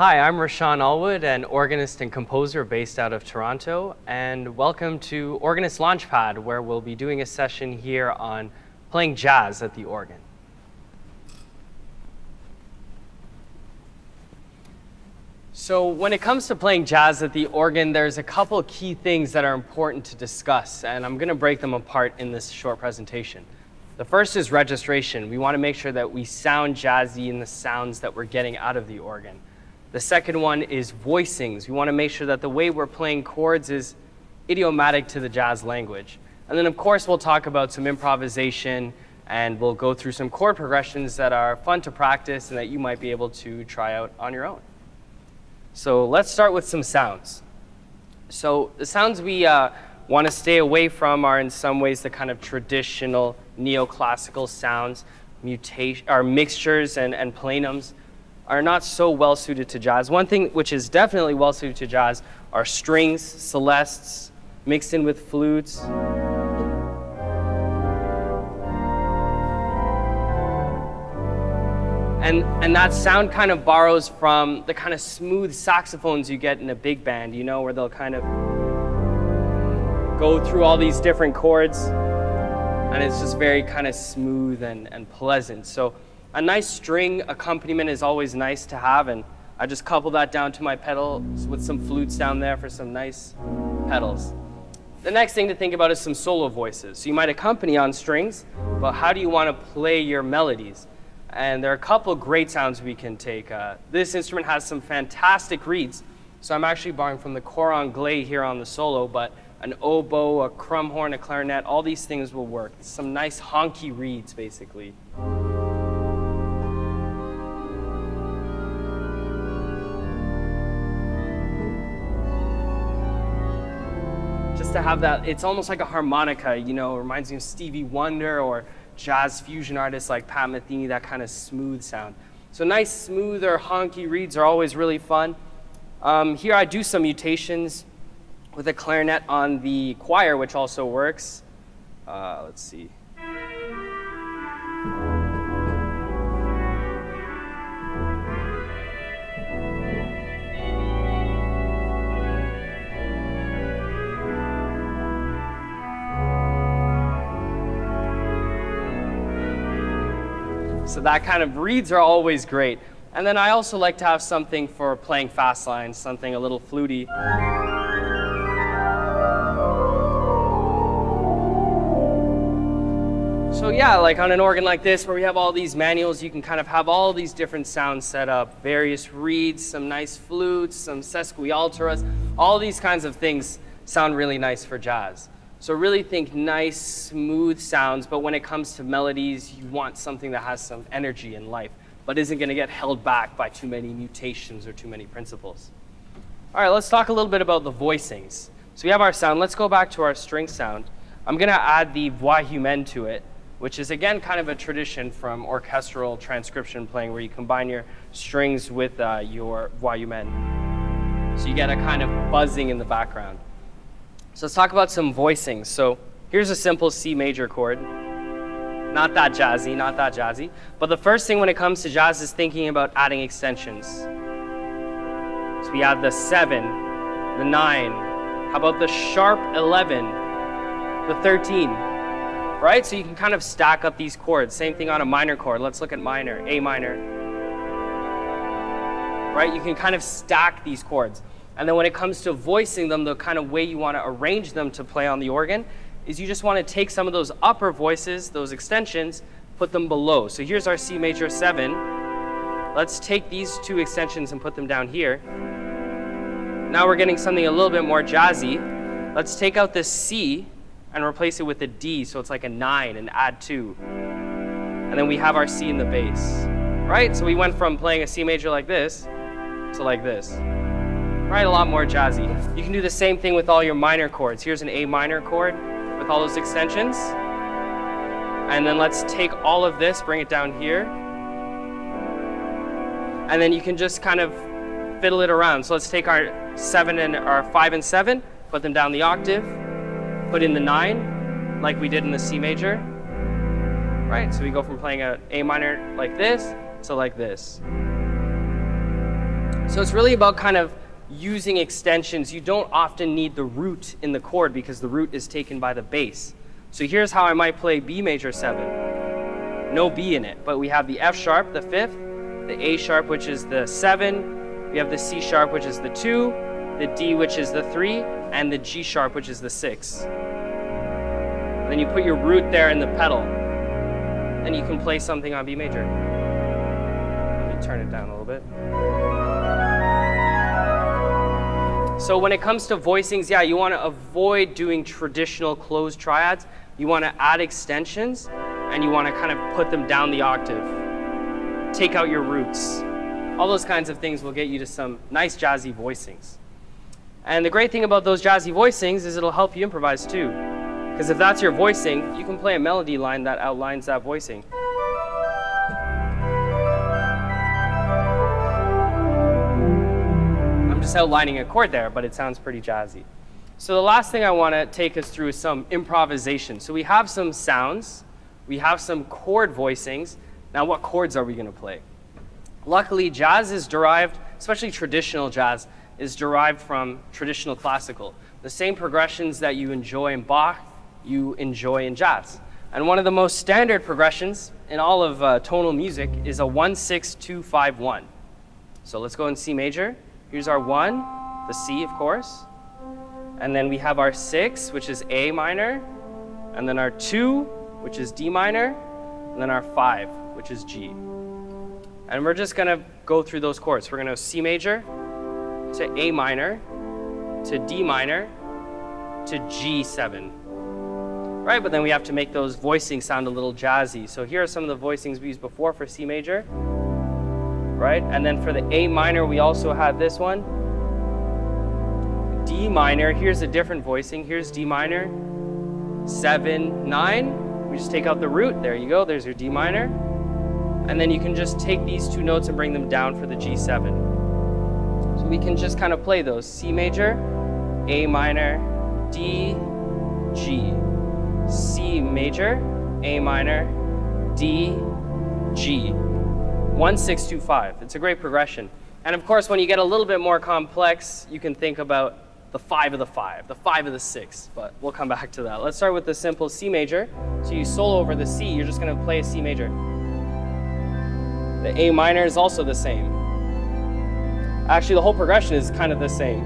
Hi, I'm Rashaan Allwood, an organist and composer based out of Toronto, and welcome to Organist Launchpad, where we'll be doing a session here on playing jazz at the organ. So when it comes to playing jazz at the organ, there's a couple key things that are important to discuss, and I'm going to break them apart in this short presentation. The first is registration. We want to make sure that we sound jazzy in the sounds that we're getting out of the organ. The second one is voicings. We want to make sure that the way we're playing chords is idiomatic to the jazz language. And then, of course, we'll talk about some improvisation and we'll go through some chord progressions that are fun to practice and that you might be able to try out on your own. So let's start with some sounds. So the sounds we uh, want to stay away from are in some ways the kind of traditional neoclassical sounds, mutation, or mixtures and, and plenums are not so well suited to jazz. One thing which is definitely well suited to jazz are strings, celestes, mixed in with flutes. And, and that sound kind of borrows from the kind of smooth saxophones you get in a big band, you know, where they'll kind of go through all these different chords. And it's just very kind of smooth and, and pleasant. So a nice string accompaniment is always nice to have. And I just couple that down to my pedals with some flutes down there for some nice pedals. The next thing to think about is some solo voices. So you might accompany on strings, but how do you want to play your melodies? And there are a couple great sounds we can take. Uh, this instrument has some fantastic reeds. So I'm actually borrowing from the cor anglais here on the solo, but an oboe, a crumhorn, a clarinet, all these things will work. Some nice honky reeds, basically. To have that, it's almost like a harmonica, you know, it reminds me of Stevie Wonder or jazz fusion artists like Pat Metheny, that kind of smooth sound. So nice, smoother, honky reeds are always really fun. Um, here I do some mutations with a clarinet on the choir, which also works. Uh, let's see. So that kind of reeds are always great. And then I also like to have something for playing fast lines, something a little fluty. So yeah, like on an organ like this where we have all these manuals, you can kind of have all these different sounds set up, various reeds, some nice flutes, some sesquialteras, all these kinds of things sound really nice for jazz. So really think nice, smooth sounds, but when it comes to melodies, you want something that has some energy and life, but isn't gonna get held back by too many mutations or too many principals. All right, let's talk a little bit about the voicings. So we have our sound. Let's go back to our string sound. I'm gonna add the voix humaine to it, which is again kind of a tradition from orchestral transcription playing where you combine your strings with uh, your voix humaine. So you get a kind of buzzing in the background. So let's talk about some voicings. So here's a simple C major chord. Not that jazzy, not that jazzy. But the first thing when it comes to jazz is thinking about adding extensions. So we add the 7, the 9. How about the sharp 11, the 13? Right? So you can kind of stack up these chords. Same thing on a minor chord. Let's look at minor, A minor. Right? You can kind of stack these chords. And then when it comes to voicing them, the kind of way you want to arrange them to play on the organ is you just want to take some of those upper voices, those extensions, put them below. So here's our C major 7. Let's take these two extensions and put them down here. Now we're getting something a little bit more jazzy. Let's take out this C and replace it with a D, so it's like a 9 and add 2. And then we have our C in the bass, right? So we went from playing a C major like this to like this right? A lot more jazzy. You can do the same thing with all your minor chords. Here's an A minor chord with all those extensions. And then let's take all of this, bring it down here. And then you can just kind of fiddle it around. So let's take our seven and our five and seven, put them down the octave, put in the nine, like we did in the C major. Right, so we go from playing a A minor like this to like this. So it's really about kind of using extensions. You don't often need the root in the chord because the root is taken by the bass. So here's how I might play B major 7. No B in it, but we have the F sharp, the 5th, the A sharp, which is the 7, we have the C sharp, which is the 2, the D, which is the 3, and the G sharp, which is the 6. Then you put your root there in the pedal, and you can play something on B major. Let me turn it down a little bit. So when it comes to voicings, yeah, you want to avoid doing traditional closed triads. You want to add extensions and you want to kind of put them down the octave. Take out your roots. All those kinds of things will get you to some nice jazzy voicings. And the great thing about those jazzy voicings is it'll help you improvise too. Because if that's your voicing, you can play a melody line that outlines that voicing. Just outlining a chord there, but it sounds pretty jazzy. So the last thing I want to take us through is some improvisation. So we have some sounds, we have some chord voicings. Now what chords are we going to play? Luckily, jazz is derived, especially traditional jazz, is derived from traditional classical. The same progressions that you enjoy in Bach, you enjoy in jazz. And one of the most standard progressions in all of uh, tonal music is a 1-6-2-5-1. So let's go in C major. Here's our 1, the C, of course. And then we have our 6, which is A minor. And then our 2, which is D minor. And then our 5, which is G. And we're just to go through those chords. We're to C major to A minor to D minor to G7. Right, but then we have to make those voicings sound a little jazzy. So here are some of the voicings we used before for C major right? And then for the A minor, we also have this one. D minor, here's a different voicing. Here's D minor, seven, nine. We just take out the root. There you go, there's your D minor. And then you can just take these two notes and bring them down for the G7. So we can just kind of play those. C major, A minor, D, G. C major, A minor, D, G. 1625. It's a great progression. And of course, when you get a little bit more complex, you can think about the five of the five, the five of the six, but we'll come back to that. Let's start with the simple C major. So you solo over the C, you're just gonna play a C major. The A minor is also the same. Actually, the whole progression is kind of the same,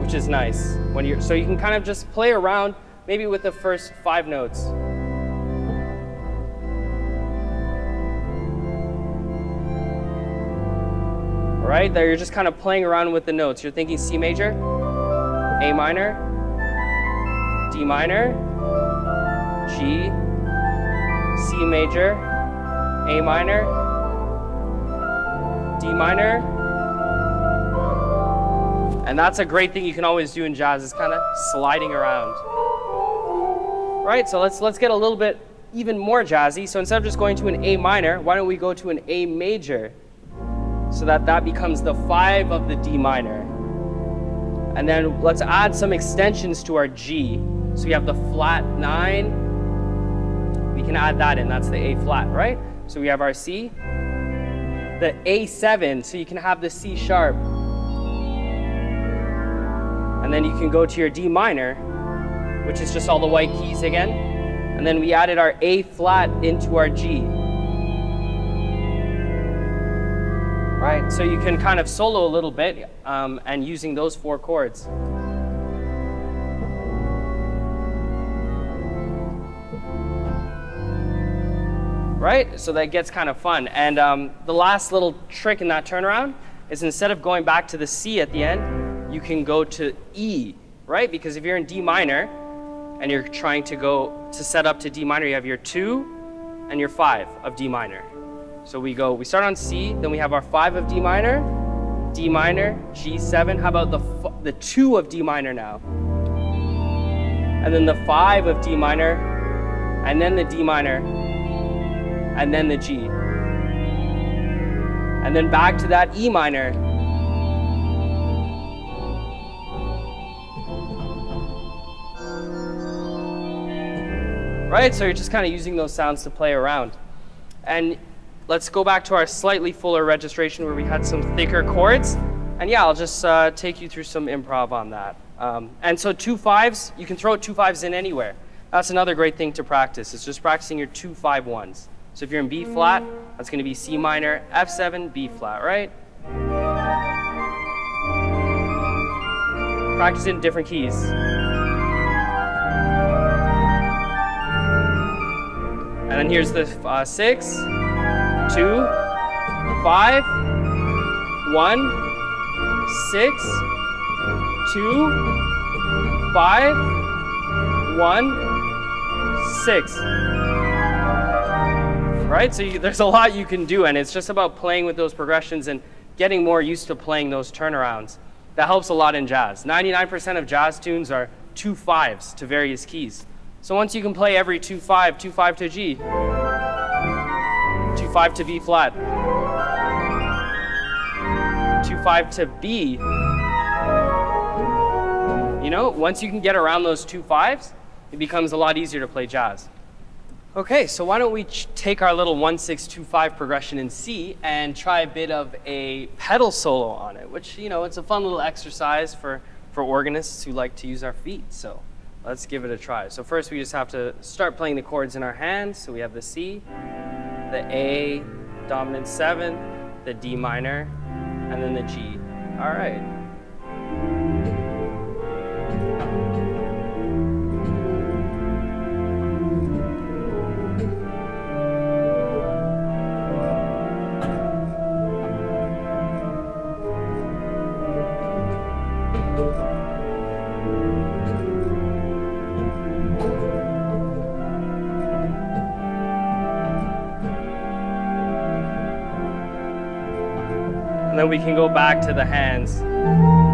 which is nice. When you're, so you can kind of just play around maybe with the first five notes. Right? There you're just kind of playing around with the notes. You're thinking C major, A minor, D minor, G, C major, A minor, D minor. And that's a great thing you can always do in jazz is kind of sliding around. Right, so let's, let's get a little bit even more jazzy. So instead of just going to an A minor, why don't we go to an A major? So that that becomes the five of the D minor. And then let's add some extensions to our G. So we have the flat nine. We can add that in, that's the A flat, right? So we have our C. The A7, so you can have the C sharp. And then you can go to your D minor, which is just all the white keys again. And then we added our A flat into our G. right? So you can kind of solo a little bit um, and using those four chords. Right? So that gets kind of fun. And um, the last little trick in that turnaround is instead of going back to the C at the end, you can go to E, right? Because if you're in D minor and you're trying to go to set up to D minor, you have your two and your five of D minor. So we go, we start on C, then we have our five of D minor, D minor, G7. How about the, the two of D minor now? And then the five of D minor, and then the D minor, and then the G. And then back to that E minor. Right, so you're just kind of using those sounds to play around. And let's go back to our slightly fuller registration where we had some thicker chords. And yeah, I'll just uh, take you through some improv on that. Um, and so two fives, you can throw two fives in anywhere. That's another great thing to practice. It's just practicing your two five ones. So if you're in B flat, that's going to be C minor, F7, B flat, right? Practice in different keys. And then here's the uh, six, two, five, one, six, two, five, one, six. Right? So you, there's a lot you can do, and it's just about playing with those progressions and getting more used to playing those turnarounds. That helps a lot in jazz. 99% of jazz tunes are two fives to various keys. So once you can play every 2-5, 2-5 to G, 2-5 to B flat, 2-5 to B, you know, once you can get around those two fives, it becomes a lot easier to play jazz. Okay, so why don't we take our little 1-6-2-5 progression in C and try a bit of a pedal solo on it, which, you know, it's a fun little exercise for, for organists who like to use our feet. So Let's give it a try. So first we just have to start playing the chords in our hands. So we have the C, the A, dominant seventh, the D minor, and then the G. All right. And then we can go back to the hands.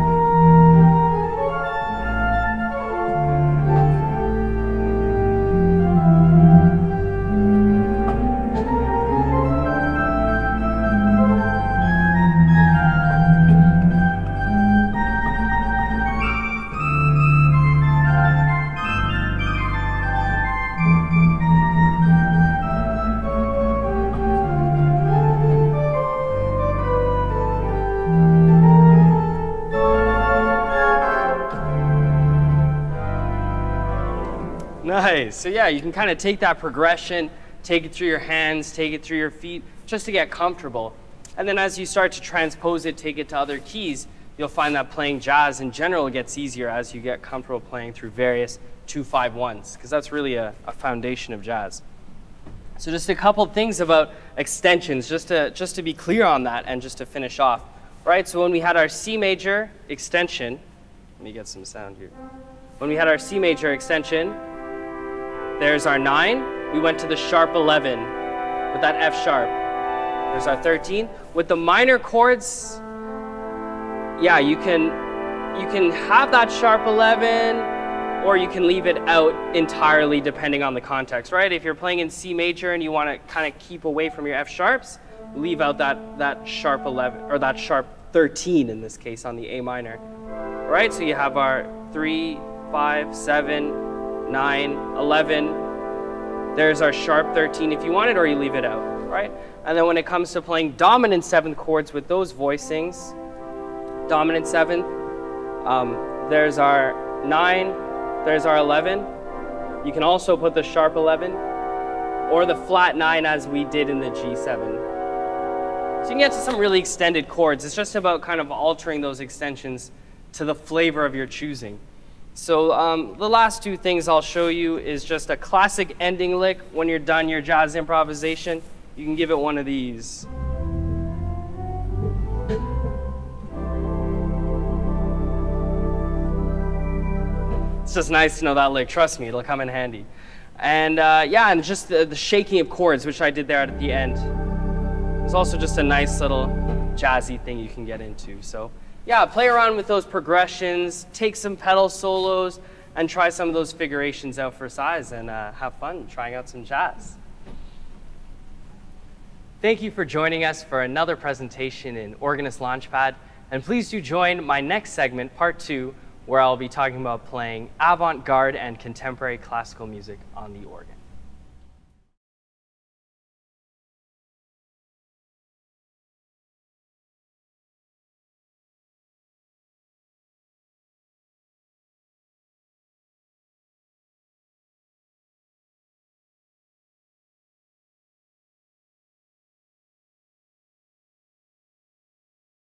So yeah, you can kind of take that progression, take it through your hands, take it through your feet, just to get comfortable. And then as you start to transpose it, take it to other keys, you'll find that playing jazz in general gets easier as you get comfortable playing through various 2-5-1s, because that's really a, a foundation of jazz. So just a couple things about extensions, just to, just to be clear on that and just to finish off. Right, so when we had our C major extension, let me get some sound here. When we had our C major extension, there's our 9. We went to the sharp 11 with that F sharp. There's our 13. With the minor chords, yeah, you can you can have that sharp 11 or you can leave it out entirely depending on the context, right? If you're playing in C major and you want to kind of keep away from your F sharps, leave out that, that sharp 11, or that sharp 13 in this case on the A minor, right? So you have our 3, 5, 7, 9, 11. There's our sharp 13 if you want it, or you leave it out, right? And then when it comes to playing dominant seventh chords with those voicings, dominant seventh, um, there's our 9, there's our 11. You can also put the sharp 11 or the flat 9 as we did in the G7. So you can get to some really extended chords. It's just about kind of altering those extensions to the flavor of your choosing. So um, the last two things I'll show you is just a classic ending lick. When you're done your jazz improvisation, you can give it one of these. It's just nice to know that lick. Trust me, it'll come in handy. And uh, yeah, and just the, the shaking of chords, which I did there at the end. It's also just a nice little jazzy thing you can get into. So yeah, play around with those progressions, take some pedal solos, and try some of those figurations out for size and uh, have fun trying out some jazz. Thank you for joining us for another presentation in Organist Launchpad. And please do join my next segment, part two, where I'll be talking about playing avant-garde and contemporary classical music on the organ.